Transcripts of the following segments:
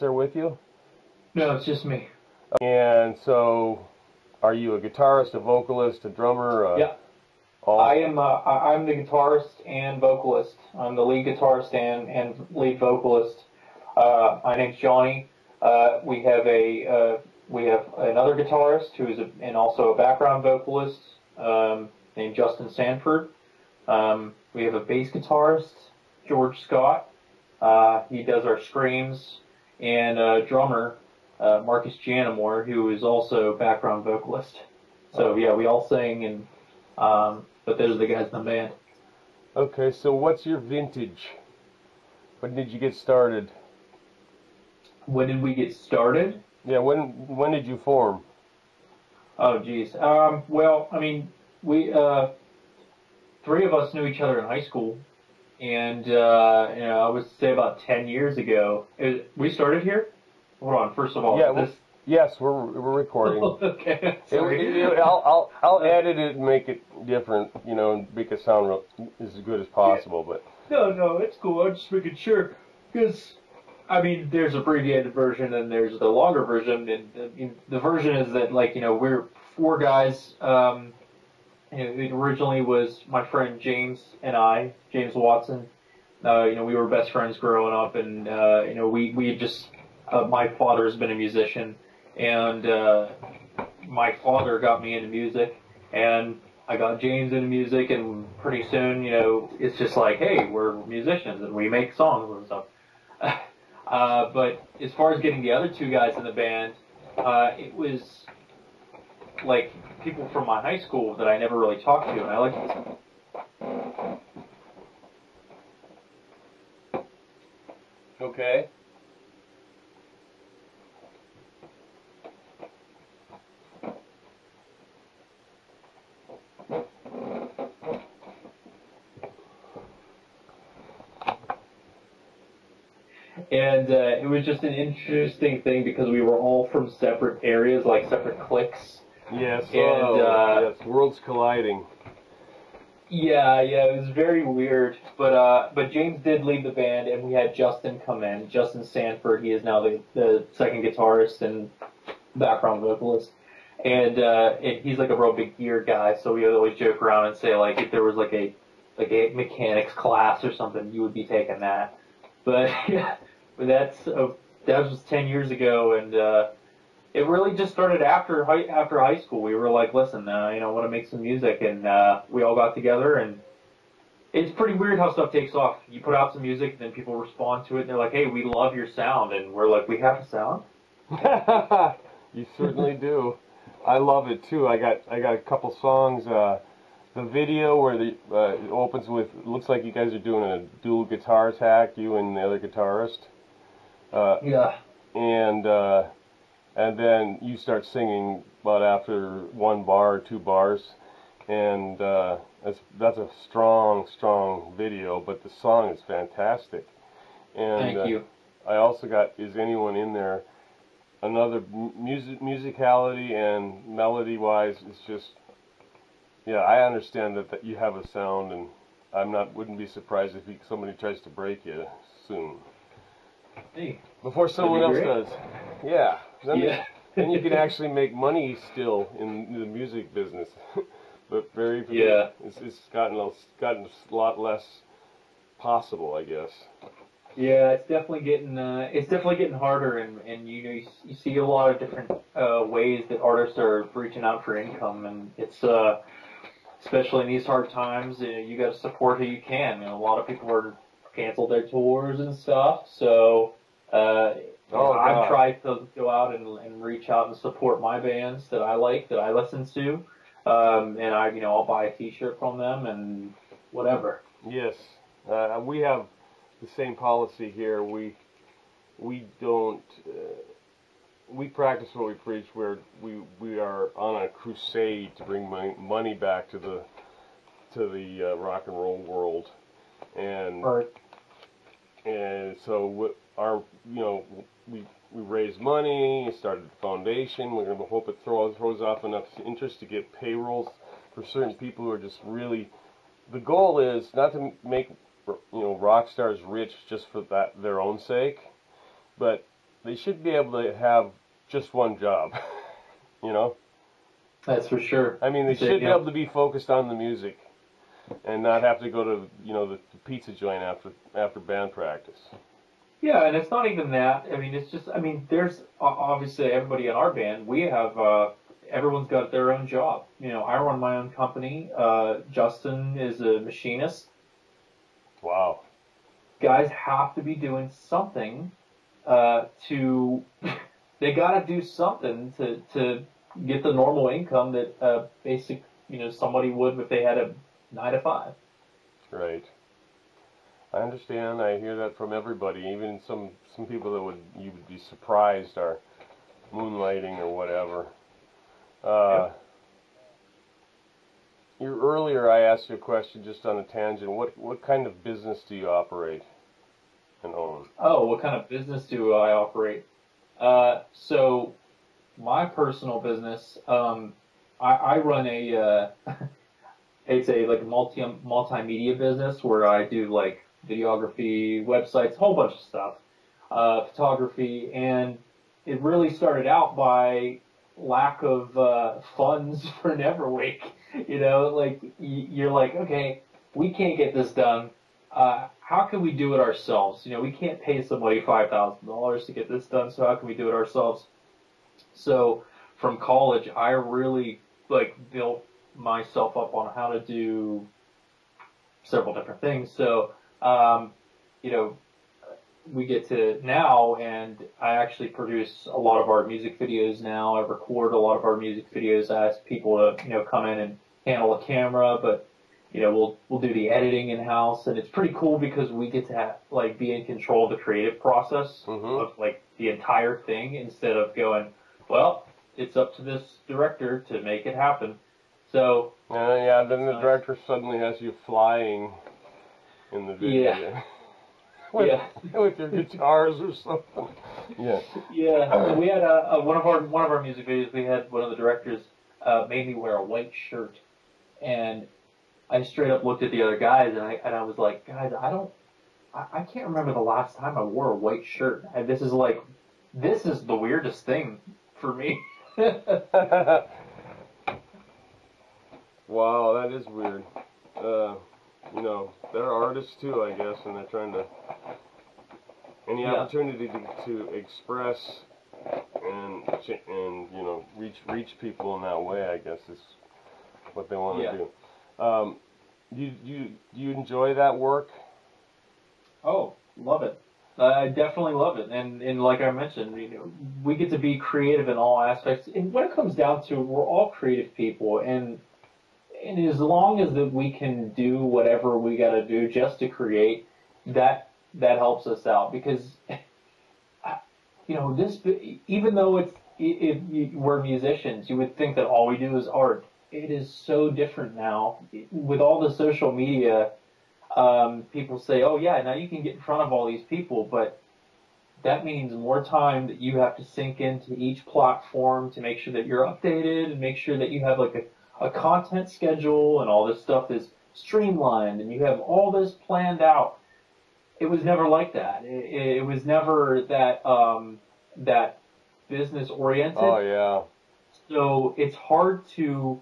there with you? No, it's just me. And so, are you a guitarist, a vocalist, a drummer? A, Yeah. All? I am. Uh, I'm the guitarist and vocalist. I'm the lead guitarist and, and lead vocalist. Uh, my name's Johnny. Uh, we have a uh, we have another guitarist who is a, and also a background vocalist um, named Justin Sanford. Um, we have a bass guitarist George Scott. Uh, he does our screams and a drummer uh, Marcus Janamore, who is also background vocalist. So yeah, we all sing and um, but those are the guys in the band. Okay, so what's your vintage? When did you get started? When did we get started? Yeah, when when did you form? Oh, geez. Um, well, I mean, we uh, three of us knew each other in high school, and uh, you know, I would say about ten years ago. It, we started here. Hold on. First of all, Yeah, this. Yes, we're we're recording. okay. Sorry. it- it- I'll, I'll I'll edit it and make it different, you know, and make it sound real, as good as possible. But No, no, it's cool. I'm just making sure because. I mean, there's a abbreviated version and there's the longer version, and the, the version is that like you know we're four guys. Um, it originally was my friend James and I, James Watson. Uh, you know, we were best friends growing up, and uh, you know, we we just uh, my father has been a musician, and uh, my father got me into music, and I got James into music, and pretty soon, you know, it's just like, hey, we're musicians and we make songs and stuff. Uh, but as far as getting the other two guys in the band, uh, it was like people from my high school that I never really talked to, and I like okay. And uh, it was just an interesting thing because we were all from separate areas, like separate cliques. Yes. And, oh, uh, yes. Worlds colliding. Yeah, yeah, it was very weird. But uh, but James did lead the band, and we had Justin come in. Justin Sanford. He is now the, the second guitarist and background vocalist. And uh, and he's like a real big gear guy. So we would always joke around and say like if there was like a like a mechanics class or something, you would be taking that. But yeah, but that's uh, that was ten years ago, and uh, it really just started after high after high school. We were like, listen, uh, you know, I want to make some music, and uh, we all got together, and it's pretty weird how stuff takes off. You put out some music, then people respond to it, and they're like, hey, we love your sound, and we're like, we have a sound. you certainly do. I love it too. I got I got a couple songs. Uh, the video where the uh, it opens with looks like you guys are doing a dual guitar attack, you and the other guitarist. Uh, Yeah. and uh, and then you start singing but after one bar or two bars, and uh, that's that's a strong strong video. But the song is fantastic. And Thank uh, you. I also got is anyone in there. Another music musicality and melody wise, it's just yeah. I understand that, that you have a sound, and I'm not wouldn't be surprised if you, somebody tries to break you soon. Hey. Before someone else great. does. Yeah. Then, Yeah. then you can actually make money still in the music business. but very Yeah. it's, it's gotten a, gotten a lot less possible, I guess. Yeah, it's definitely getting uh, it's definitely getting harder, and and you know you, you see a lot of different uh, ways that artists are reaching out for income, and it's uh, especially in these hard times, you, know, you got to support who you can. You know, a lot of people are canceled their tours and stuff, so uh, Oh, I've God. tried to go out and, and reach out and support my bands that I like, that I listen to, um, and I you know I'll buy a T-shirt from them and whatever. Yes. Uh, we have the same policy here. We we don't uh, we practice what we preach. Where we we are on a crusade to bring money, money back to the to the uh, rock and roll world, and and so our you know we we raised money, started the foundation. We're gonna hope it throws throws off enough interest to get payrolls for certain people who are just really. The goal is not to make you know rock stars rich just for that their own sake, but they should be able to have just one job. you know, That's for sure. I mean, they They- should be able to be focused on the music and not have to go to you know the, the pizza joint after after band practice. Yeah, and it's not even that. I mean, it's just. I mean, there's obviously everybody in our band. We have uh, everyone's got their own job. You know, I run my own company. Uh, Justin is a machinist. Wow. Guys have to be doing something uh, to. they got to do something to to get the normal income that uh, basic you know somebody would if they had a nine to five. Right. I understand. I hear that from everybody, even some some people that would you would be surprised are moonlighting or whatever. Uh, you earlier, I asked you a question just on a tangent. What what kind of business do you operate and own? Oh, what kind of business do I operate? Uh, so, my personal business, um, I, I run a, uh, it's a like multi multimedia business where I do like videography, websites, a whole bunch of stuff, uh, photography, and it really started out by lack of uh, funds for Neverwake. You know, like you're like, okay, we can't get this done uh, how can we do it ourselves? You know, we can't pay somebody five thousand dollars to get this done, so how can we do it ourselves? So from college, I really like built myself up on how to do several different things. So, um, you know, we get to now, and I actually produce a lot of our music videos now. I record a lot of our music videos. I ask people to, you know, come in and handle a camera, but you know, we'll we'll do the editing in house, and it's pretty cool because we get to have, like be in control of the creative process Mhm. of like the entire thing instead of going, well, it's up to this director to make it happen. So Uh, yeah, then the director suddenly has you flying in the video. Yeah. with, Yeah. with your guitars or something. Yeah. yeah, we had a, a one of our one of our music videos. We had one of the directors uh, made me wear a white shirt, and I straight up looked at the other guys and I and I was like, guys, I don't, I, I can't remember the last time I wore a white shirt. And this is like, this is the weirdest thing for me. wow, that is weird. Uh, you know, they're artists too, I guess, and they're trying to any Yeah. opportunity to, to express and and you know reach reach people in that way. I guess is what they want to Yeah. do. Um, do you, do you do you enjoy that work? Oh, love it. I definitely love it. And and like I mentioned, you know, we get to be creative in all aspects. And when it comes down to, it, we're all creative people, and and as long as that we can do whatever we got to do just to create, that that helps us out because, you know, this even though it's if we're musicians, you would think that all we do is art. It is so different now with all the social media um, people say, "Oh yeah, now you can get in front of all these people," but that means more time that you have to sink into each platform to make sure that you're updated and make sure that you have like a, a content schedule and all this stuff is streamlined and you have all this planned out. It was never like that. It, it was never that um, that business oriented. Oh yeah. So it's hard to,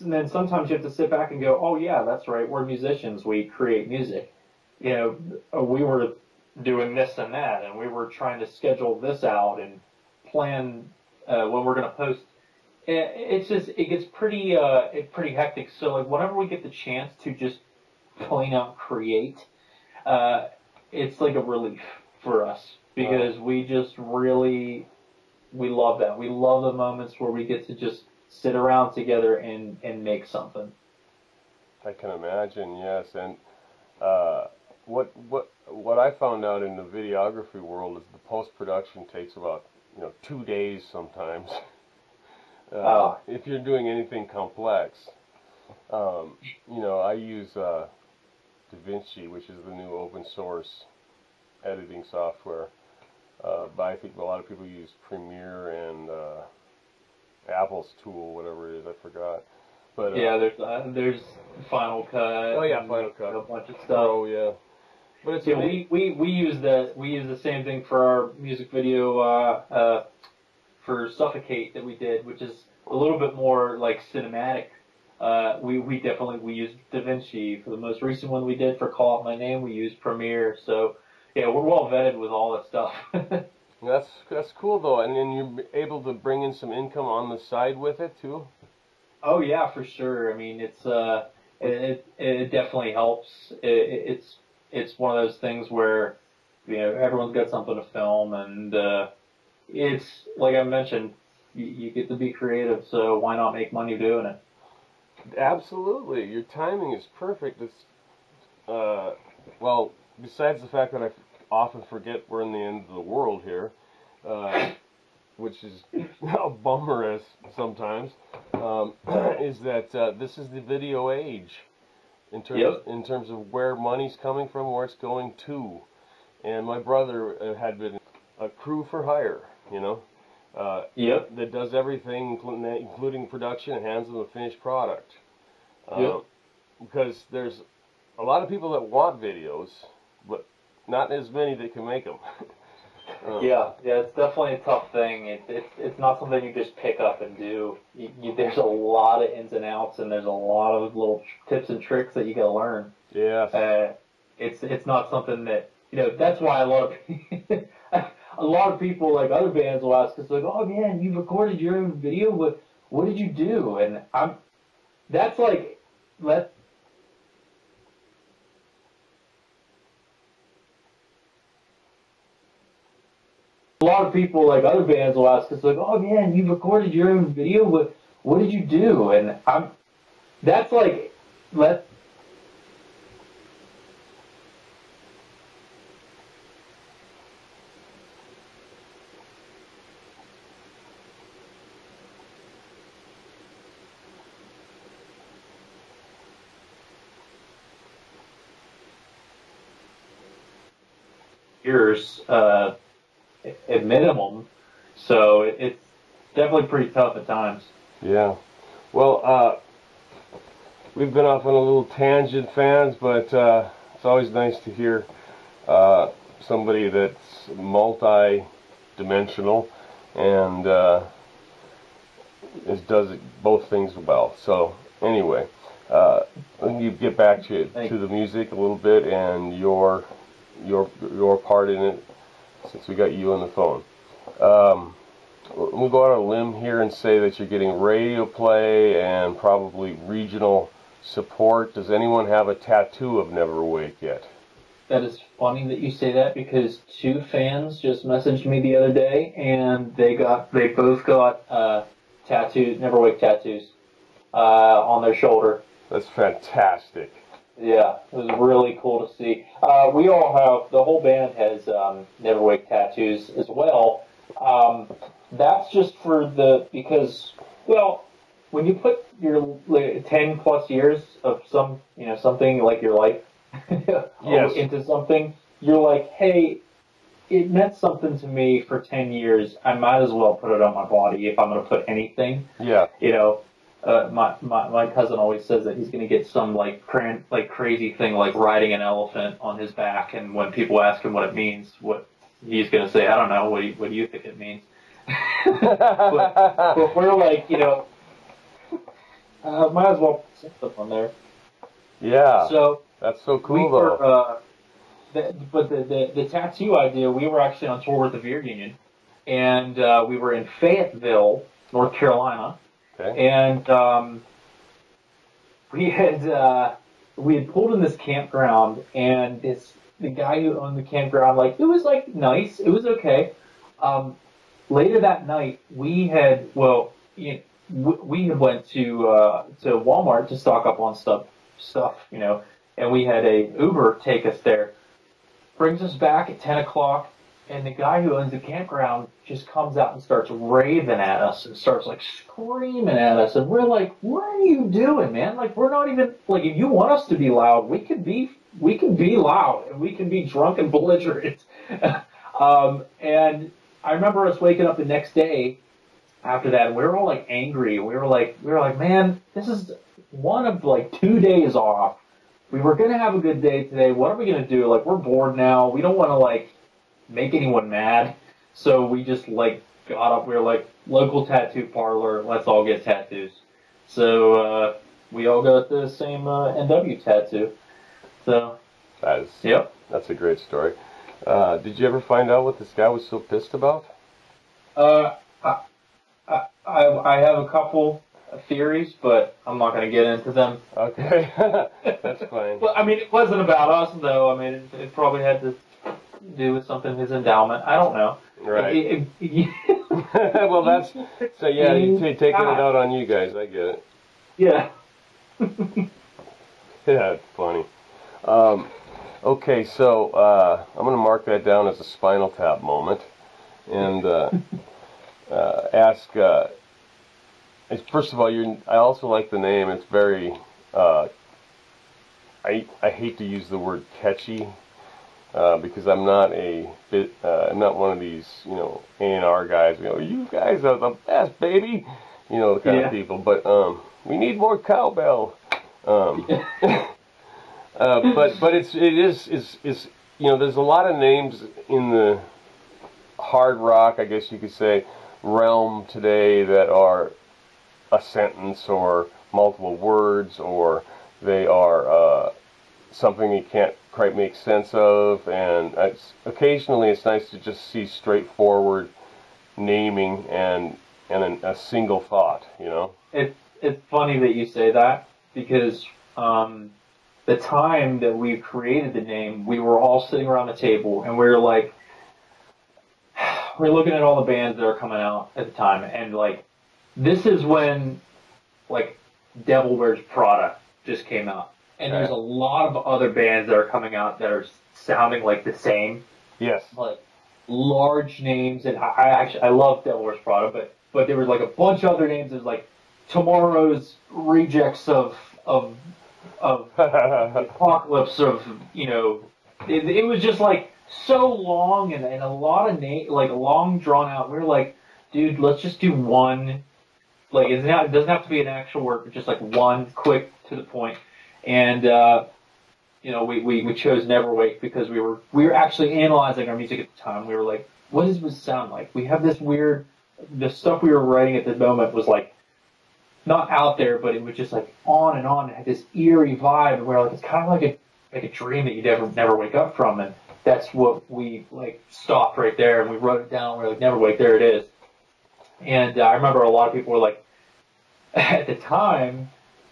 and then sometimes you have to sit back and go, oh yeah, that's right, we're musicians, we create music. You know, we were doing this and that, and we were trying to schedule this out and plan uh, when we're going to post. It, it's just, it gets pretty, uh, pretty hectic. So like whenever we get the chance to just plain out create, uh, it's like a relief for us because we just really we love that. We love the moments where we get to just sit around together and and make something. I can imagine, yes. And uh, what what what I found out in the videography world is the post production takes about you know two days sometimes. Uh, Oh. If you're doing anything complex, um, you know, I use uh, DaVinci, which is the new open source editing software. Uh, but I think a lot of people use Premiere and uh, Apple's tool, whatever it is, I forgot. But uh, Yeah, there's uh, there's Final Cut. Oh, yeah, Final Cut. A bunch of stuff. Oh yeah. But it's Yeah, we, we, we use the we use the same thing for our music video uh, uh, for Suffocate that we did, which is a little bit more like cinematic. Uh, we, we definitely we used DaVinci for the most recent one we did for Call Out My Name. We used Premiere, so yeah, we're well vetted with all that stuff. That's that's cool though, and then you're able to bring in some income on the side with it too. oh yeah, for sure. I mean, it's uh, it it, it definitely helps. It- it's it's one of those things where you know everyone's got something to film, and uh, it's like I mentioned, you, you get to be creative, so why not make money doing it? Absolutely, your timing is perfect. It's uh, well, besides the fact that I often forget we're in the end of the world here, uh, which is a bummer as sometimes, um, is that uh, this is the video age in terms Yep. in terms of where money's coming from, where it's going to. And my brother uh, had been a crew for hire, you know. Uh, Yep. that does everything, including, including production, and hands them the finished product. Um, Yep. Because there's a lot of people that want videos, but not as many that can make them. um, Yeah, yeah, it's definitely a tough thing. It, it's it's not something you just pick up and do. You, you, there's a lot of ins and outs, and there's a lot of little tips and tricks that you got to learn. Yes. Uh, it's it's not something that you know. That's why a lot of a lot of people like other bands will ask us like, "Oh man, you recorded your own video. What what did you do?" And I'm that's like let. A lot of people like other bands will ask us like, "Oh man, you recorded your own video. What what did you do?" And I'm that's like let years uh, at minimum. So it, it's definitely pretty tough at times. Yeah. Well, uh, we've been off on a little tangent, fans, but uh, it's always nice to hear uh, somebody that's multi-dimensional and uh, is does both things well. So anyway, uh, let me get back to to the music a little bit and your your your part in it, since we got you on the phone. Um, we'll go out on a limb here and say that you're getting radio play and probably regional support. Does anyone have a tattoo of Never Awake yet? That is funny that you say that because two fans just messaged me the other day and they got they both got uh, tattoos, Never Wake tattoos, uh, on their shoulder. That's fantastic. Yeah, it was really cool to see. Uh, we all have the whole band has um, Never Wake tattoos as well. Um, that's just for the because well, when you put your like, ten plus years of some you know something like your life Yes. into something, you're like, hey, it meant something to me for ten years. I might as well put it on my body if I'm going to put anything Yeah. you know, uh, my, my my cousin always says that he's gonna get some like cran- like crazy thing like riding an elephant on his back, and when people ask him what it means, what he's gonna say, I don't know. What do you, what do you think it means? But we're like, you know, uh, might as well put something on there. yeah. So That's so we cool were, though. uh, the, but the, the the tattoo idea, we were actually on tour with the Veer Union, and uh, we were in Fayetteville, North Carolina. Okay. and um, we had uh, we had pulled in this campground, and this the guy who owned the campground like it was like nice, it was okay. Um, later that night, we had well, you we had went to uh, to Walmart to stock up on stuff stuff, you know, and we had a Uber take us there. Brings us back at ten o'clock, and the guy who owns the campground just comes out and starts raving at us and starts like screaming at us and we're like what are you doing man like we're not even like if you want us to be loud we can be we can be loud and we can be drunk and belligerent um, and i remember us waking up the next day after that and we were all like angry we were like we were like man this is one of like two days off we were gonna have a good day today. What are we gonna do? Like we're bored now. We don't want to like make anyone mad. So we just like got up. We were like local tattoo parlor. Let's all get tattoos. So uh, we all got the same uh, NW tattoo. So That is, yep. that's a great story. Uh, did you ever find out what this guy was so pissed about? Uh, I, I, I have a couple of theories, but I'm not going to get into them. Okay, that's fine. Well, I mean, it wasn't about us, though. I mean, it, it probably had to do with something his endowment. I don't know. Right. It- it- well, that's so. Yeah, you t- taking it out on you guys. I get it. yeah. Yeah, funny. Um, okay, so uh, I'm going to mark that down as a Spinal Tap moment, and uh, uh, ask. Uh, first of all, you. I also like the name. It's very. Uh, I I hate to use the word catchy. Uh, because I'm not a bit, uh, I'm not one of these, you know, A&R guys. You know, you guys are the best, baby. You know, the kind Yeah. of people. But um, we need more cowbell. Um, uh, but but it's it is is is you know there's a lot of names in the hard rock I guess you could say realm today that are a sentence or multiple words or they are uh, something you can't quite make sense of and it's, occasionally it's nice to just see straightforward naming and and an, a single thought you know? It's it's funny that you say that because um, the time that we created the name, we were all sitting around the table and we were like, we're looking at all the bands that are coming out at the time, and like, this is when like Devil Wears Prada just came out, and there's a lot of other bands that are coming out that are sounding like the same yes like large names, and I, I actually I love Devil Wears Prada, but but there was like a bunch of other names. There's like tomorrow's rejects of of of apocalypse of you know it, it was just like so long and, and a lot of name like long drawn out. We were like, dude, let's just do one. Like it's not it doesn't have to be an actual word, but just like one quick to the point. And uh, you know, we, we, we chose Never Wake because we were we were actually analyzing our music at the time. We were like, what does this sound like? We have this weird the stuff we were writing at the moment was like not out there, but it was just like on and on. It had this eerie vibe where like it's kind of like a like a dream that you never never wake up from, and that's what we like stopped right there and we wrote it down. We're like, never wake, there it is. And uh, I remember a lot of people were like, at the time,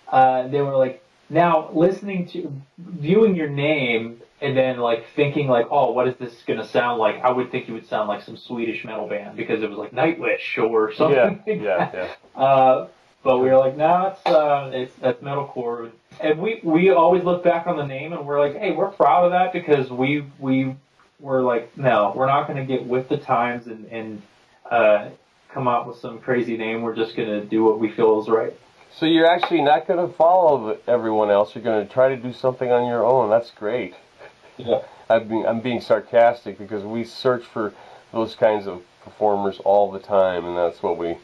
uh, they were like, now listening to viewing your name and then like thinking like, oh, what is this gonna sound like? I would think you would sound like some Swedish metal band because it was like Nightwish or something. yeah like yeah that. yeah Uh, but we were like, no, it's uh, it's that's metalcore, and we we always look back on the name and we're like, hey, we're proud of that because we we were like, no, we're not going to get with the times and and uh, come up with some crazy name. We're just going to do what we feel is right. So you're actually not going to follow everyone else. You're going to try to do something on your own. That's great. Yeah. I'm being, I'm being sarcastic because we search for those kinds of performers all the time, and that's what we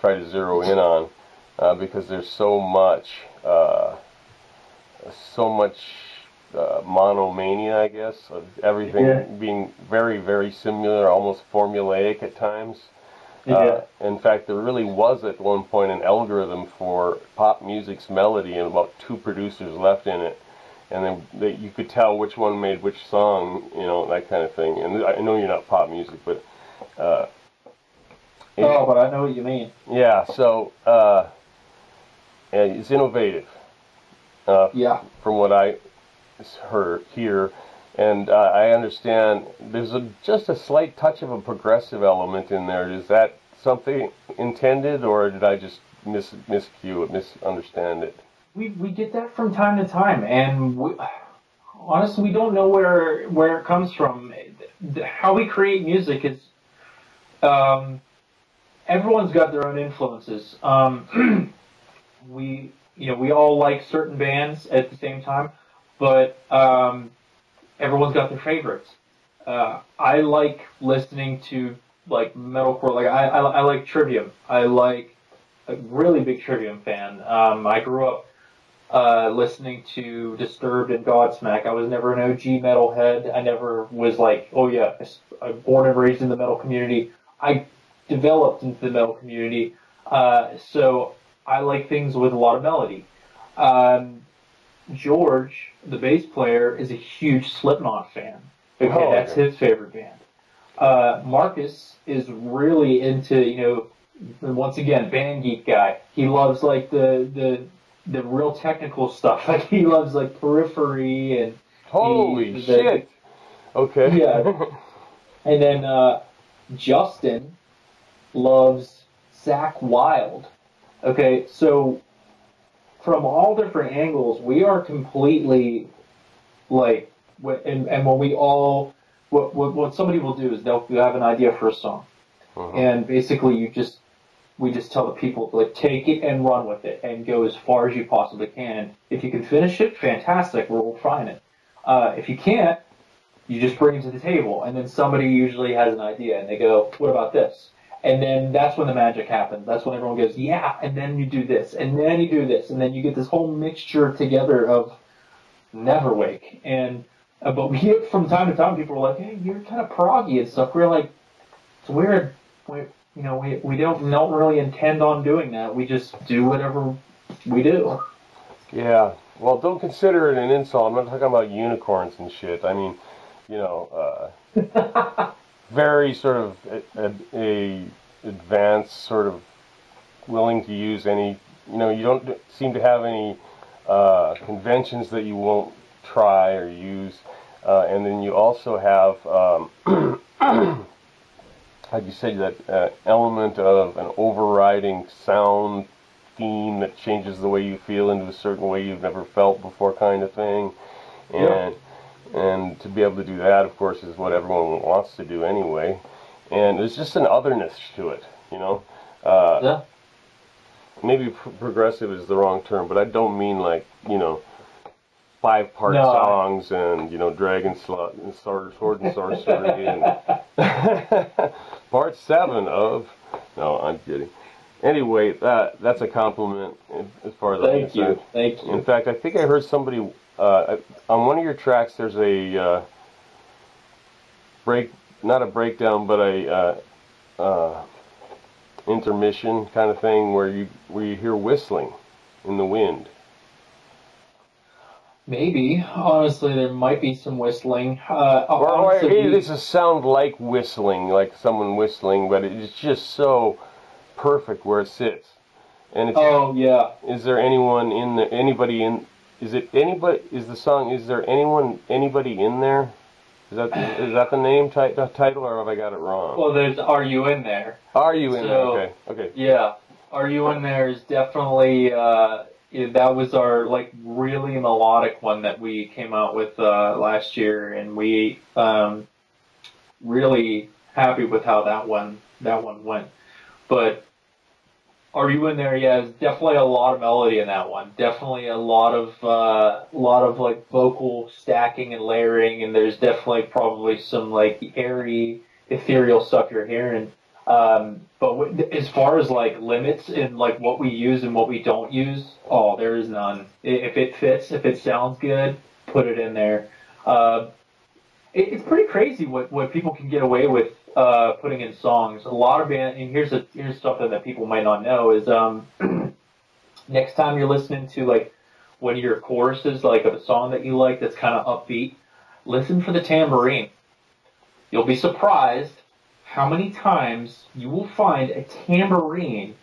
try to zero in on uh, because there's so much, uh, so much uh, monomania, I guess, of everything Yeah. being very, very similar, almost formulaic at times. Yeah. Uh, in fact, there really was at one point an algorithm for pop music's melody, and about two producers left in it, and then they, you could tell which one made which song, you know, that kind of thing. And I know you're not pop music, but uh, oh, but I know what you mean. yeah. So uh, and it's innovative, uh, Yeah. from what I heard here. And uh, I understand there's a, just a slight touch of a progressive element in there. Is that something intended, or did I just mis miscue it, misunderstand it? we we get that from time to time, and we, honestly, we don't know where where it comes from. How we create music is, um, everyone's got their own influences. Um, we you know we all like certain bands at the same time, but um, everyone's got their favorites. Uh, I like listening to like metalcore. Like I, I, I like Trivium. I like a really big Trivium fan. Um, I grew up uh, listening to Disturbed and Godsmack. I was never an OG metalhead. I never was like, oh yeah, I'm born and raised in the metal community. I developed into the metal community, uh, so I like things with a lot of melody. Um, George, the bass player, is a huge Slipknot fan. Okay, Oh, that's okay. his favorite band. Uh, Marcus is really into, you know, once again, band geek guy. He loves like the the the real technical stuff. Like he loves like Periphery and Holy the- shit. Okay. Yeah. and then uh, Justin loves Zakk Wylde. Okay, so from all different angles, we are completely like, and, and when we all, what, what, what somebody will do is they'll have an idea for a song, Mhm. and basically you just, we just tell the people like take it and run with it and go as far as you possibly can. If you can finish it, fantastic. We're trying it. Uh, if you can't, you just bring it to the table, and then somebody usually has an idea, and they go, "What about this?" And then that's when the magic happens. That's when everyone goes, "Yeah!" And then you do this, and then you do this, and then you get this whole mixture together of Neverwake. And uh, but we get from time to time people are like, "Hey, you're kind of proggy and stuff." We're like, "It's weird. We, you know, we we don't don't really intend on doing that. We just do whatever we do." Yeah. Well, don't consider it an insult. I'm not talking about unicorns and shit. I mean, you know, uh, very sort of a, a, advanced sort of willing to use any. You know, you don't seem to have any uh, conventions that you won't try or use, uh, and then you also have, um, like you said, that uh, element of an overriding sound theme that changes the way you feel into a certain way you've never felt before, kind of thing, and and to be able to do that, of course, is what everyone wants to do anyway, and there's just an otherness to it, you know. Uh, Yeah. maybe pr- progressive is the wrong term, but I don't mean like you know five part No, songs and you know dragon Slot and sword, sword and sorcery and part seven of no, I'm kidding. Anyway, that that's a compliment as far as I'm concerned. Thank you. Thank In fact, I think I heard somebody uh, on one of your tracks. There's a uh, break, not a breakdown, but a uh, uh, intermission kind of thing where you where you hear whistling in the wind. Maybe. Honestly, there might be some whistling. Uh, Or, or honestly, it is a sound like whistling, like someone whistling, but it's just so perfect where it sits. And oh yeah. is there anyone in the anybody in? Is it anybody? Is the song? Is there anyone? Anybody in there? Is that is that the name ti- the title, or have I got it wrong? Well, there's Are You In There? Are you in there? Okay, okay. Yeah. Are You In There is definitely, uh, yeah, that was our, like, really melodic one that we came out with, uh, last year, and we, um, really happy with how that one, that one went. But Are You In There? Yeah, definitely a lot of melody in that one. Definitely a lot of, uh, a lot of, like, vocal stacking and layering, and there's definitely probably some, like, airy, ethereal stuff you're hearing. Um, but w- as far as like limits in like what we use and what we don't use, oh, there is none. If it fits, if it sounds good, put it in there. Uh, it, it's pretty crazy what, what people can get away with uh, putting in songs. A lot of band, and here's a here's something that people might not know is um, next time you're listening to like one of your choruses, like of a song that you like that's kind of upbeat, listen for the tambourine. You'll be surprised how many times you will find a tambourine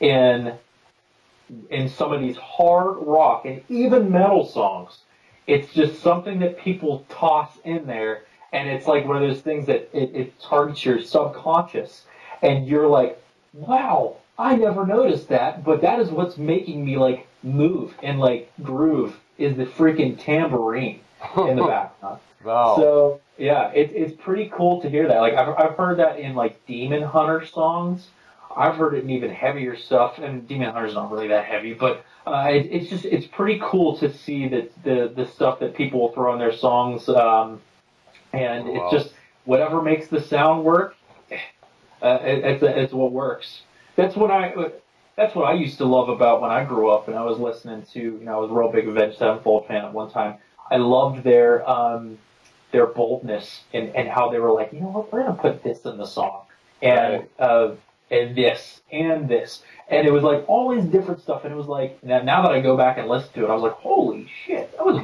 in in some of these hard rock and even metal songs. It's just something that people toss in there, and it's like one of those things that it, it targets your subconscious, and you're like, "Wow, I never noticed that," but that is what's making me like move and like groove is the freaking tambourine in the background. wow. So yeah, it, it's pretty cool to hear that. Like I've, I've heard that in like Demon Hunter songs. I've heard it in even heavier stuff, and Demon Hunter's not really that heavy, but uh, it, it's just it's pretty cool to see that the the stuff that people will throw in their songs, um, and Oh, wow. it's just whatever makes the sound work. Uh, it, it's it's what works. That's what I. that's what I used to love about when I grew up and I was listening to, you know, I was a real big Avenged Sevenfold fan at one time. I loved their um, their boldness and, and how they were like, you know what, we're gonna put this in the song and uh, and this and this and it was like all these different stuff and it was like now, now that I go back and listen to it, I was like, holy shit, that was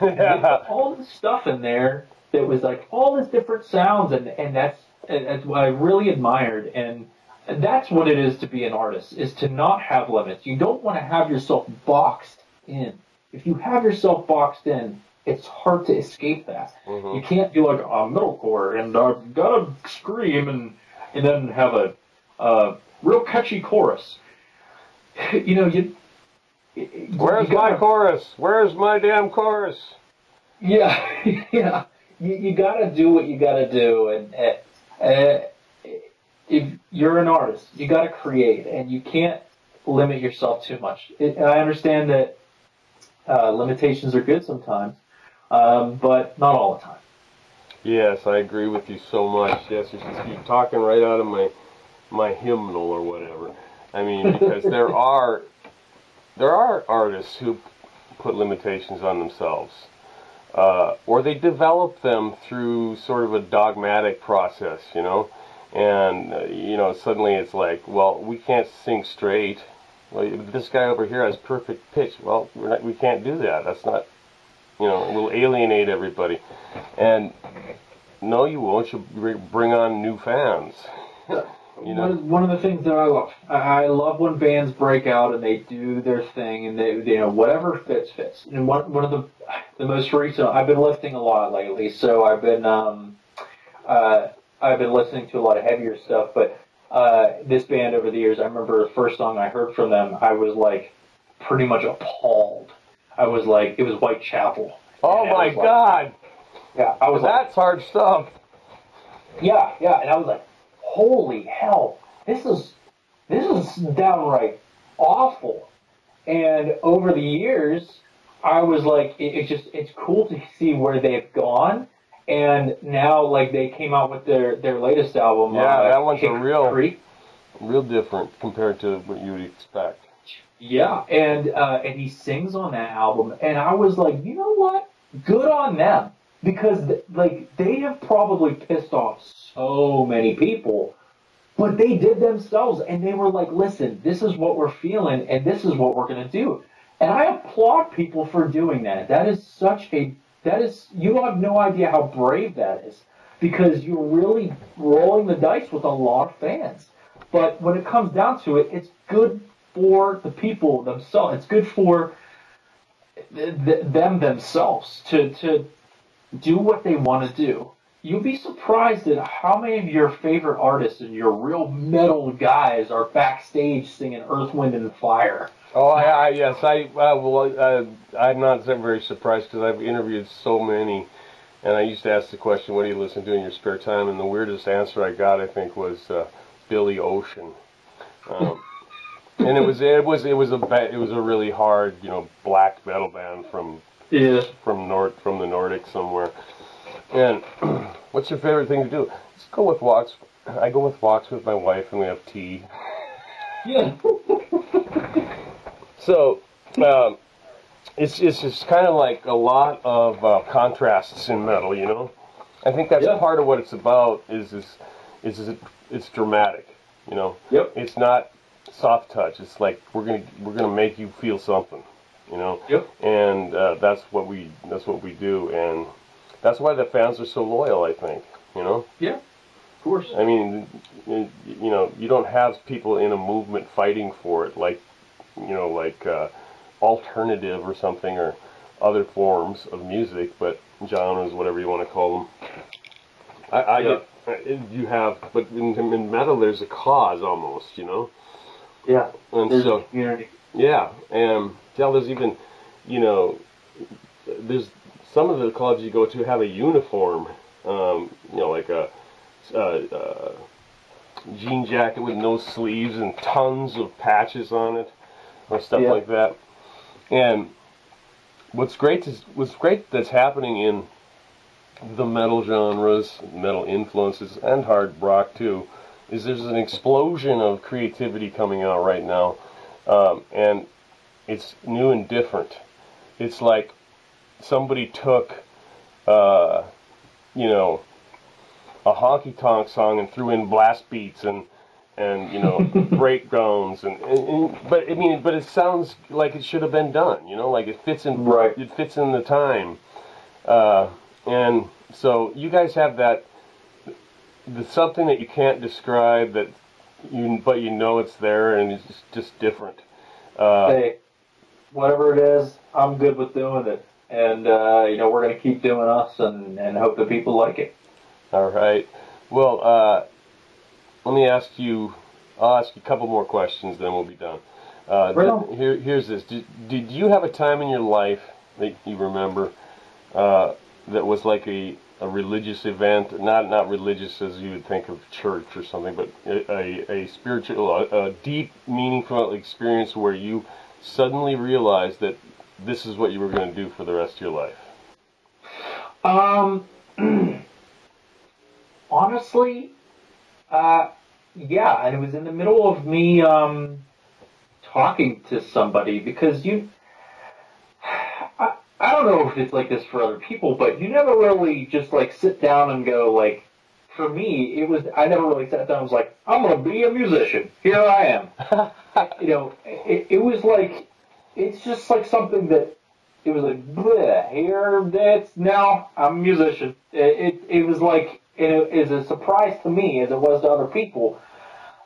yeah. all this stuff in there that was like all these different sounds and and that's and that's what I really admired and that's what it is to be an artist is to not have limits. You don't want to have yourself boxed in. If you have yourself boxed in, it's hard to escape that. Mhm. You can't do like a metalcore and I've got to scream and and then have a, a real catchy chorus. You know, you. you Where's you gotta- my chorus? Where's my damn chorus? yeah, yeah. You, you got to do what you got to do, and uh, if you're an artist, you got to create, and you can't limit yourself too much. It, and I understand that uh, limitations are good sometimes, um, but not all the time. Yes, I agree with you so much. Yes, you're, you're talking right out of my my hymnal or whatever. I mean, because there are there are artists who put limitations on themselves, uh, or they develop them through sort of a dogmatic process, you know. And uh, you know, suddenly it's like, well, we can't sing straight. Well, this guy over here has perfect pitch. Well, we're not, we can't do that. That's not, you know, we'll alienate everybody. And no, you won't. You'll bring on new fans. You know? One, of, one of the things that I love, I I love when bands break out and they do their thing and they, you know, whatever fits fits. And one, one of the, the most recent, I've been lifting a lot lately, so I've been, um, uh, I've been listening to a lot of heavier stuff. But uh, this band over the years, I remember the first song I heard from them, I was like pretty much appalled. I was like, it was Whitechapel. Oh And my was like- God, Yeah, I was like, that's hard stuff. yeah, yeah, and I was like, "Holy hell! This is this is downright awful." And over the years, I was like, it, "It's just it's cool to see where they've gone." And now, like they came out with their their latest album. Yeah, uh, that one's a real- Creek. Real different compared to what you would expect. Yeah, and uh, and he sings on that album, and I was like, you know what? Good on them because like they have probably pissed off so many people, but they did themselves, and they were like, listen, this is what we're feeling, and this is what we're gonna do, and I applaud people for doing that. That is such a that is you have no idea how brave that is because you're really rolling the dice with a lot of fans. But when it comes down to it, it's good for the people themselves. It's good for th- them themselves to to do what they want to do. You'd be surprised at how many of your favorite artists and your real metal guys are backstage singing Earth, Wind, and Fire. Oh, I, I yes, I uh, well, uh, I'm not very surprised because I've interviewed so many, and I used to ask the question, "What do you listen to in your spare time?" And the weirdest answer I got, I think, was uh, Billy Ocean. Um, and it was it was it was a it was a really hard, you know, black metal band from Yeah. from Nord from the Nordic somewhere. And what's your favorite thing to do? Let's go with walks. I go with walks with my wife, and we have tea. Yeah. So, um, it's it's just kind of like a lot of uh, contrasts in metal, you know. I think that's Yeah. part of what it's about. Is is is, is it, it's dramatic, you know. Yep. It's not soft touch. It's like we're gonna we're gonna make you feel something, you know. Yep. And uh, that's what we that's what we do, and that's why the fans are so loyal. I think, you know. Yeah. Of course. I mean, you know, you don't have people in a movement fighting for it like, you know, like uh, alternative or something or other forms of music, but genres, whatever you want to call them. I, I Yeah. get, you have, but in, in metal, there's a cause almost, you know, Yeah. and There's so a community. Yeah, and yeah, there's even, you know, there's some of the clubs you go to have a uniform, um, you know, like a, uh uh jean jacket with no sleeves and tons of patches on it, or stuff Yeah. like that. And what's great is what's great that's happening in the metal genres, metal influences, and hard rock too, is there's an explosion of creativity coming out right now, um, and it's new and different. It's like somebody took, uh, you know, a honky tonk song and threw in blast beats and and you know breakdowns and, and, and but I mean but it sounds like it should have been done you know like it fits in Right. it fits in the time uh, and so you guys have that the something that you can't describe that you but you know it's there and it's just, just different. Uh, hey, whatever it is, I'm good with doing it. And, uh, you know, we're going to keep doing us and, and hope that people like it. all right. Well uh, let me ask you I'll ask you a couple more questions then we'll be done. Uh, th- here, here's this. Did, did you have a time in your life that you remember uh, that was like a, a religious event, not not religious as you would think of church or something, but a, a, spiritual, a, a deep, meaningful experience where you suddenly realized that this is what you were going to do for the rest of your life. Um, honestly, uh, yeah, and it was in the middle of me um, talking to somebody because you, I, don't know if it's like this for other people, but you never really just like sit down and go like. For me, it was I never really sat down. and was like, I'm gonna be a musician. Here I am. you know, it, it was like, it's just like something that it was like, bleh, here, that's now I'm a musician. It, it, it was like, you know, it is a surprise to me as it was to other people.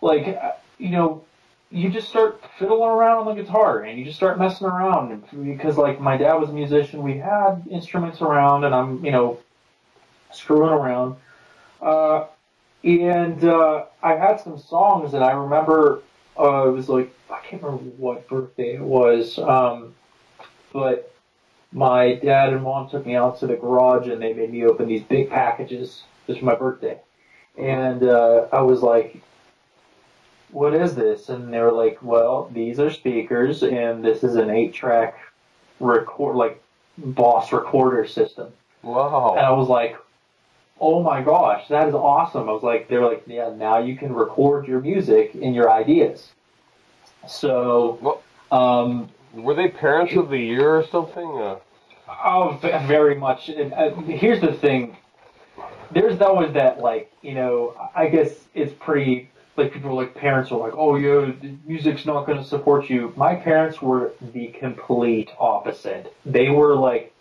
Like, uh, you know, you just start fiddling around on the guitar and you just start messing around because, like, my dad was a musician. We had instruments around, and I'm, you know, screwing around. Uh, and uh, I had some songs, and I remember uh, it was like I can't remember what birthday it was, um, but my dad and mom took me out to the garage and they made me open these big packages just for my birthday. And uh, I was like, what is this? And they were like, well, these are speakers and this is an eight track record, like Boss recorder system. And I was like, oh my gosh, that is awesome. I was like, they're like, yeah, now you can record your music and your ideas. So, um, were they parents of the year or something? Uh, Oh, very much. And, uh, here's the thing. There's always that, like, you know, I guess it's pretty, like, people like, parents are like, oh, yeah, music's not going to support you. My parents were the complete opposite. They were like,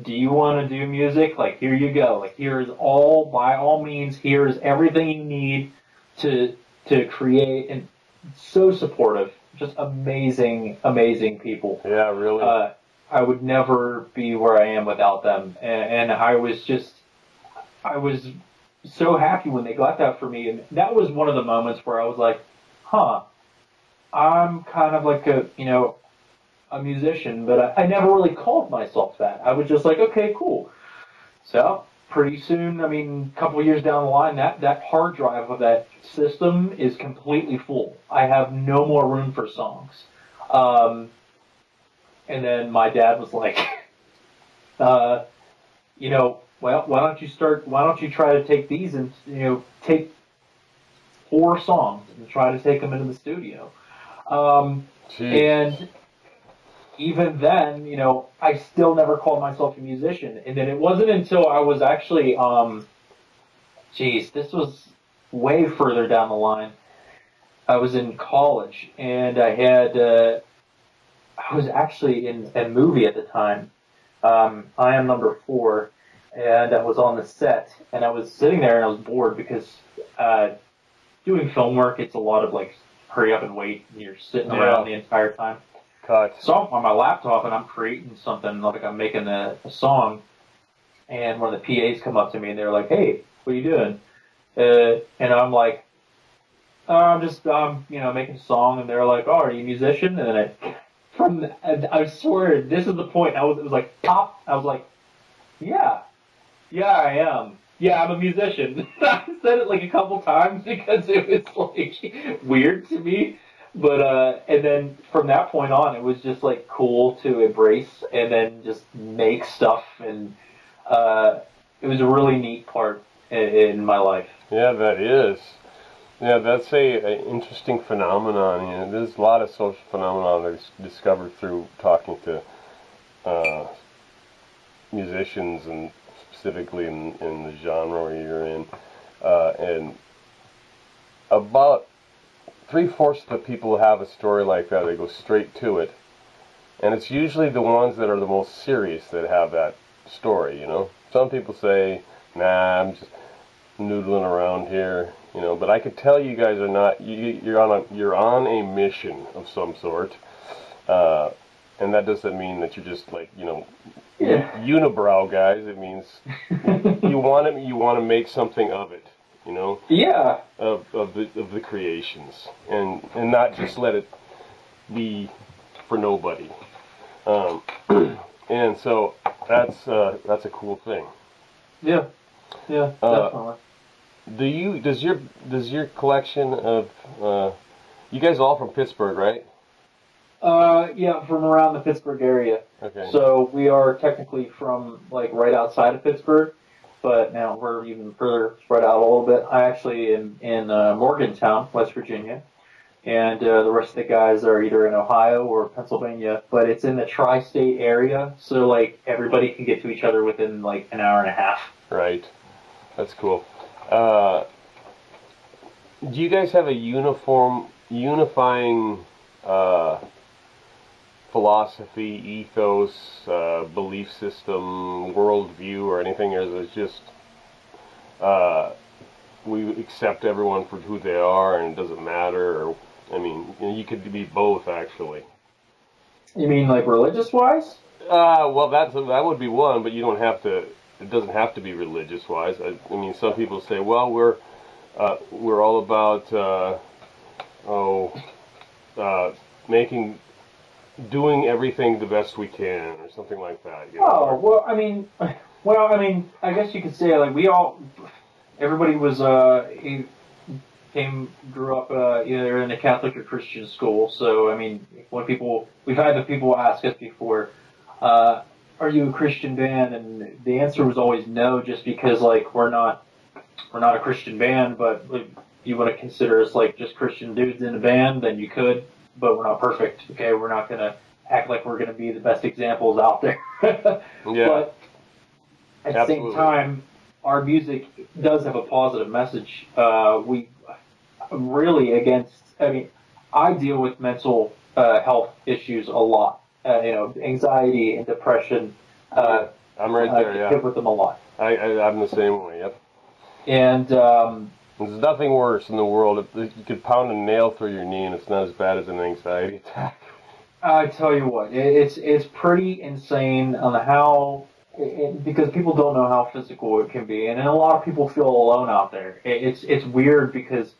do you want to do music? Like, here you go. Like, here is all, by all means, here is everything you need to, to create. And so supportive. Just amazing, amazing people yeah, really. uh, I would never be where I am without them. And, and I was just, I was so happy when they got that for me. And that was one of the moments where I was like, huh, I'm kind of like a, you know, a musician, but I, I never really called myself that. I was just like, okay, cool. So pretty soon, I mean, a couple years down the line, that, that hard drive of that system is completely full. I have no more room for songs. Um, and then my dad was like, uh, you know, well, why don't you start? Why don't you try to take these and you know take four songs and try to take them into the studio? Um, and even then, you know, I still never called myself a musician. And then it wasn't until I was actually, um, geez, this was way further down the line. I was in college and I had, uh, I was actually in a movie at the time. Um, I am number four, and I was on the set, and I was sitting there and I was bored because uh, doing film work, it's a lot of like hurry up and wait. And you're sitting Yeah. around the entire time. Cut. So I'm on my laptop and I'm creating something like I'm making a, a song, and one of the PAs come up to me and they're like, "Hey, what are you doing?" Uh, and I'm like, oh, "I'm just um, you know making a song," and they're like, "Oh, are you a musician?" And then I, from I swear this is the point. I was it was like pop. I was like, "Yeah, yeah, I am." Yeah, I'm a musician. I said it like a couple times because it was like weird to me. But uh, and then from that point on, it was just like cool to embrace and then just make stuff, and uh, it was a really neat part in, in my life. Yeah, that is. Yeah, that's a, a interesting phenomenon. You know, there's a lot of social phenomenon that's discovered through talking to uh, musicians and specifically in, in the genre you're in. Uh, and about three fourths of the people who have a story like that, they go straight to it. And it's usually the ones that are the most serious that have that story, you know. Some people say, nah, I'm just noodling around here, you know, but I could tell you guys are not, you, you're on a, you're on a mission of some sort. Uh, and that doesn't mean that you're just like, you know, Yeah. unibrow guys. It means you want to, you want to make something of it, you know Yeah. of, of the of the creations and and not just let it be for nobody um, and so that's uh, that's a cool thing Yeah. Yeah. Uh, definitely. do you does your does your collection of uh, you guys all from Pittsburgh right Uh, yeah, from around the Pittsburgh area. okay So we are technically from like right outside of Pittsburgh, but now we're even further spread out a little bit. I actually am in uh, Morgantown, West Virginia, and uh, the rest of the guys are either in Ohio or Pennsylvania. But it's in the tri-state area, so like everybody can get to each other within like an hour and a half. right that's cool uh, do you guys have a uniform unifying uh, philosophy, ethos, uh, belief system, worldview, or anything? Is just uh, we accept everyone for who they are and it doesn't matter? Or I mean, you, know, you could be both actually. You mean like religious wise? Uh, well, that's that would be one, but you don't have to. It doesn't have to be religious wise. I, I mean, some people say, well, we're uh, we're all about uh, oh uh, making doing everything the best we can or something like that. You know? Oh well, I mean, well, I mean, I guess you could say like we all, everybody was uh, he came grew up uh, either in a Catholic or Christian school. So I mean, when people we've had the people ask us before, uh, are you a Christian band? And the answer was always no, just because like we're not we're not a Christian band, but like, you want to consider us like just Christian dudes in a band, then you could, but we're not perfect. Okay, we're not gonna act like we're gonna be the best examples out there. Yeah. But at the same time, our music does have a positive message. Uh, we really against. I mean, I deal with mental uh, health issues a lot. Uh, you know, anxiety and depression. Uh, I'm right I there. Yeah, hit with them a lot. I, I I'm the same way. Yep. And um, There's nothing worse in the world. If you could pound a nail through your knee and it's not as bad as an anxiety attack. I tell you what, it's it's pretty insane on how it, because people don't know how physical it can be, and a lot of people feel alone out there. It, it's it's weird because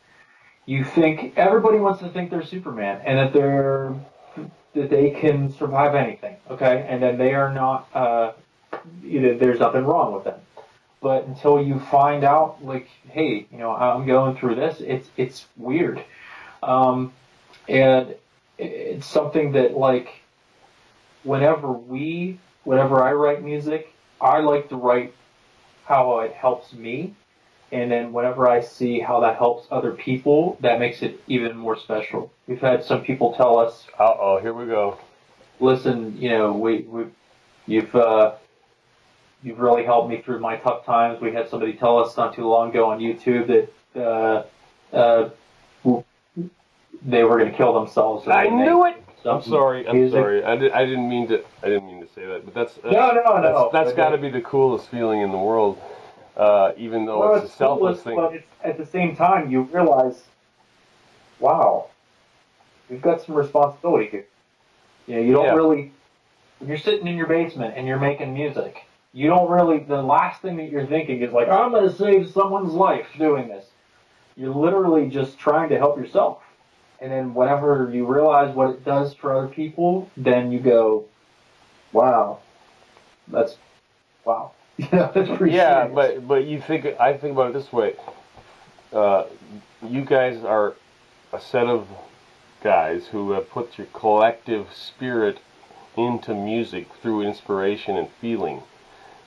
you think everybody wants to think they're Superman and that they're that they can survive anything, okay, and then they are not. Uh, you know, there's nothing wrong with them. But until you find out, like, hey, you know, I'm going through this, it's it's weird, um, and it's something that like whenever we whenever I write music, I like to write how it helps me. And then whenever I see how that helps other people, that makes it even more special. We've had some people tell us, Uh oh, here we go. listen, you know, we, we you've uh, you've really helped me through my tough times. We had somebody tell us not too long ago on YouTube that uh, uh, they were going to kill themselves. I knew it. Some I'm sorry. I'm music. sorry. I, did, I didn't mean to. I didn't mean to say that. But that's, that's No, no, no. That's, that's But got to be the coolest feeling in the world. Uh, even though well, it's a selfless coolest, thing. But it's, at the same time, you realize, wow, we've got some responsibility here. You know, you don't Yeah. really, you're sitting in your basement and you're making music, you don't really, the last thing that you're thinking is like, I'm going to save someone's life doing this. You're literally just trying to help yourself. And then whenever you realize what it does for other people, then you go, wow, that's, wow. You know, that's pretty yeah, serious. but but you think I think about it this way. Uh, you guys are a set of guys who have put your collective spirit into music through inspiration and feeling,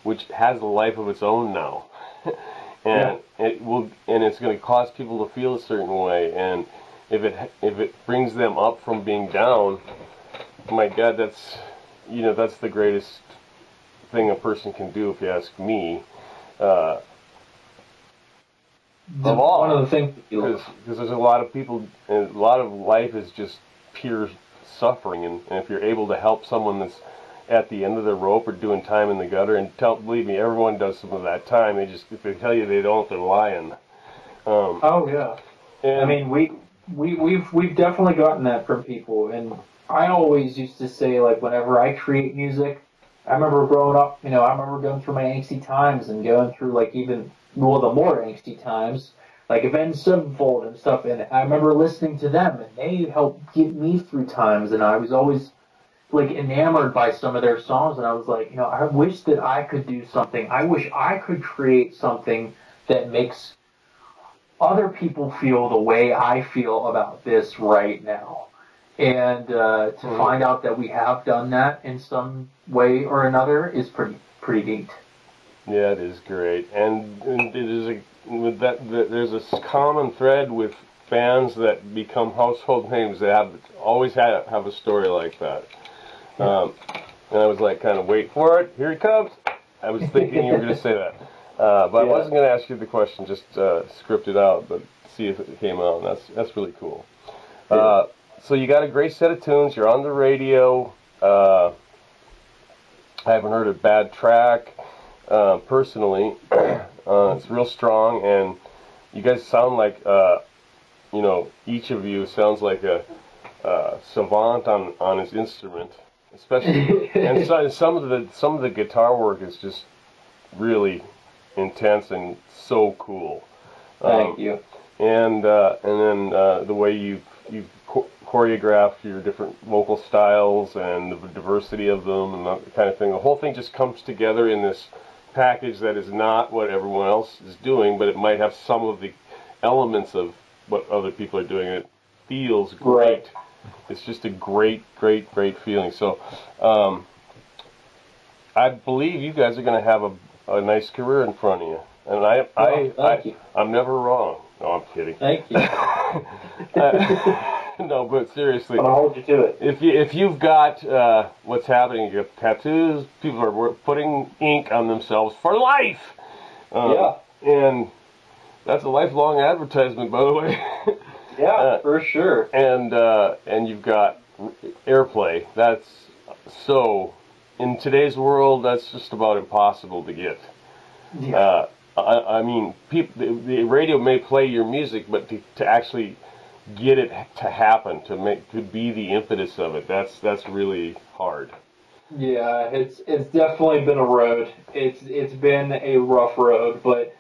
which has a life of its own now. and it will and it's going to cause people to feel a certain way and if it if it brings them up from being down my god that's you know that's the greatest thing a person can do if you ask me uh, The- Of all. One of the things because there's a lot of people and a lot of life is just pure suffering and, and if you're able to help someone that's at the end of the rope or doing time in the gutter and tell believe me everyone does some of that time. They just if they tell you they don't they're lying. Um, Oh yeah. and, I mean, we we we've we've definitely gotten that from people, and I always used to say like whenever I create music, I remember growing up, you know, I remember going through my angsty times and going through like even well the more angsty times, like Avenged Sevenfold and stuff, and I remember listening to them, and they helped get me through times, and I was always like enamored by some of their songs, and I was like, you know, I wish that I could do something. I wish I could create something that makes other people feel the way I feel about this right now. And uh, to Mhm. find out that we have done that in some way or another is pretty pretty neat. Yeah, it is great, and, and it is a with that, that there's a common thread with bands that become household names that have always had have a story like that. Um, and I was like, kind of wait for it, here it comes. I was thinking you were going to say that, uh, but I wasn't going to ask you the question, just uh, script it out, but see if it came out. And that's that's really cool. Uh, so you got a great set of tunes. You're on the radio. Uh, I haven't heard a bad track uh, personally. uh, it's real strong, and you guys sound like, uh, you know, each of you sounds like a uh, savant on, on his instrument, especially. and so, some of the some of the guitar work is just really intense and so cool. Thank Um, you. and uh, and then uh, the way you you cho- choreograph your different vocal styles and the diversity of them and that kind of thing. The whole thing just comes together in this package that is not what everyone else is doing, but it might have some of the elements of what other people are doing. It feels great. Right. It's just a great, great, great feeling. So, um, I believe you guys are going to have a, a nice career in front of you, and I, I, Well, thank I, you. I'm never wrong. No, I'm kidding. Thank you. Uh, no, but seriously, I'll hold you to it. if you if you've got uh, what's happening, you have tattoos. People are putting ink on themselves for life. Um, Yeah. and that's a lifelong advertisement, by the way. Yeah, Uh, for sure. and uh, and you've got airplay. That's so in today's world, that's just about impossible to get. Yeah. Uh, I, I mean, peop the, the radio may play your music, but to, to actually get it to happen, to make to be the impetus of it, that's that's really hard. Yeah, it's it's definitely been a road. It's it's been a rough road, but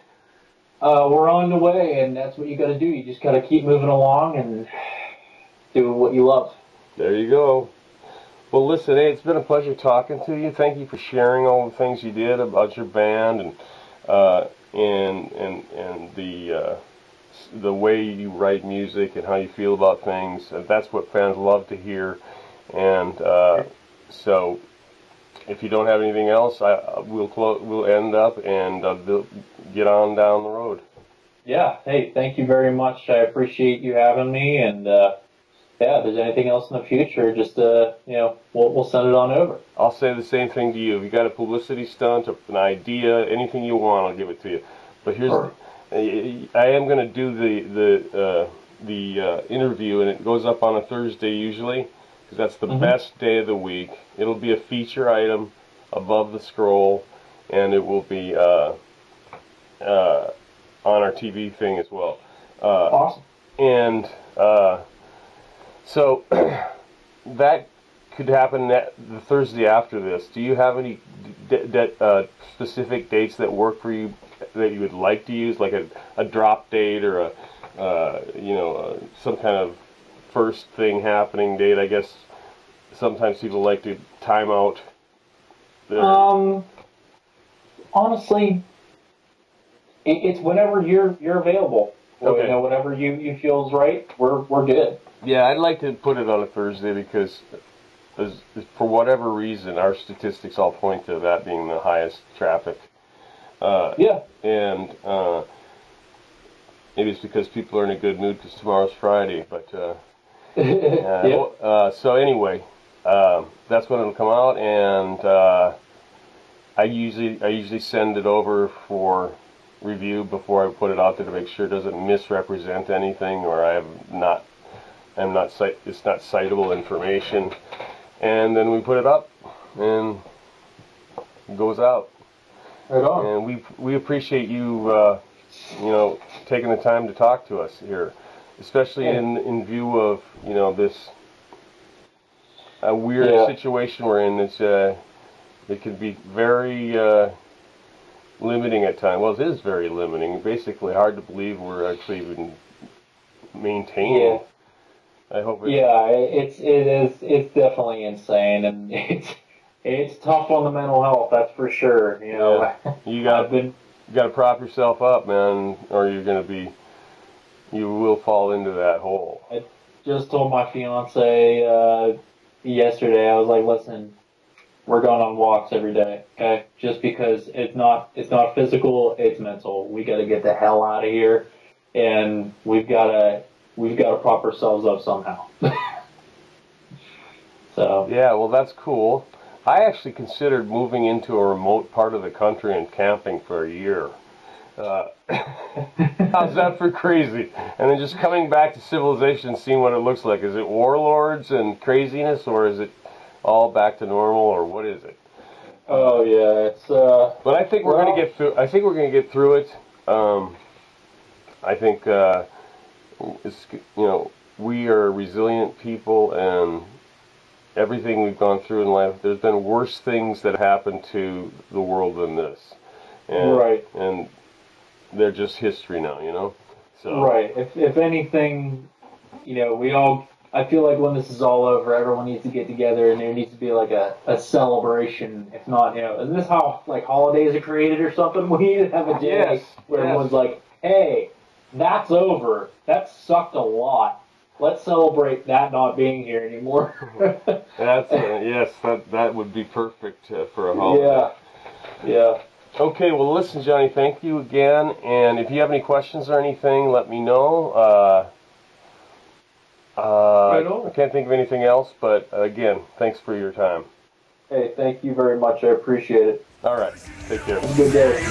uh, we're on the way, and that's what you got to do. You just got to keep moving along and do what you love. There you go. Well, listen, hey, it's been a pleasure talking to you. Thank you for sharing all the things you did about your band and uh, and and and the uh, the way you write music and how you feel about things. That's what fans love to hear. And uh, so, if you don't have anything else, I I- we'll clo- we'll end up and uh, get on down the road. Yeah. Hey, thank you very much. I appreciate you having me, and uh, yeah, if there's anything else in the future, just uh, you know, we'll we'll send it on over. I'll say the same thing to you. If you got a publicity stunt, an idea, anything you want, I'll give it to you. But here's, Sure. I I am going to do the the uh, the uh, interview, and it goes up on a Thursday usually, because that's the Mhm. best day of the week. It'll be a feature item above the scroll, and it will be uh, uh, on our TV thing as well. Uh, Awesome. and uh, so that could happen that, the Thursday after this. Do you have any uh, specific dates that work for you that you would like to use, like a, a drop date or a uh, you know uh, some kind of first thing happening date? I guess sometimes people like to time out. The, Um, honestly, it, it's whenever you're you're available. Well, Okay. You know, whatever you, you feels right, we're we're good. Yeah, I'd like to put it on a Thursday because, as, for whatever reason, our statistics all point to that being the highest traffic. Uh, Yeah. and uh, maybe it's because people are in a good mood because tomorrow's Friday. But uh, uh, yeah. uh, so anyway, um, that's when it'll come out, and uh, I usually I usually send it over for review before I put it out there to make sure it doesn't misrepresent anything or I have not I'm not cite it's not citable information, and then we put it up and it goes out. Right on. And we we appreciate you, uh, you know, taking the time to talk to us here, especially in in view of you know this a weird Yeah. situation we're in. It's uh, it can be very uh, limiting at times. Well, it is very limiting. Basically, hard to believe we're actually even maintaining. Yeah. I hope. It, Yeah, it's it is it's definitely insane, and it's it's tough on the mental health. That's for sure. You know, You got been you got to prop yourself up, man, or you're gonna be. You will fall into that hole. I just told my fiance uh, yesterday. I was like, listen, we're going on walks every day, okay? Just because it's not it's not physical, it's mental. We got to get the hell out of here, and we've got to we've got to prop ourselves up somehow. so Yeah, well, that's cool. I actually considered moving into a remote part of the country and camping for a year. Uh, how's that for crazy? And then just coming back to civilization and seeing what it looks like. Is it warlords and craziness, or is it all back to normal, or what is it? oh yeah, it's uh But I think we're Well- gonna get through. I think we're gonna get through it. Um, I think uh, it's you know we are resilient people, and everything we've gone through in life. There's been worse things that happened to the world than this, and, Right. And they're just history now, you know. So Right. If if anything, you know, we all. I feel like when this is all over, everyone needs to get together, and there needs to be like a, a celebration. If not, you know, isn't this how like holidays are created or something? We need to have a day Yes, where yes. everyone's like, "Hey, that's over. That sucked a lot. Let's celebrate that not being here anymore." That's uh, yes, that that would be perfect uh, for a holiday. yeah. Yeah. Okay, well, listen, Johnny, thank you again. And if you have any questions or anything, let me know. Uh, uh, Right on. I can't think of anything else, but again, thanks for your time. Hey, thank you very much. I appreciate it. All right, take care. Have a good day.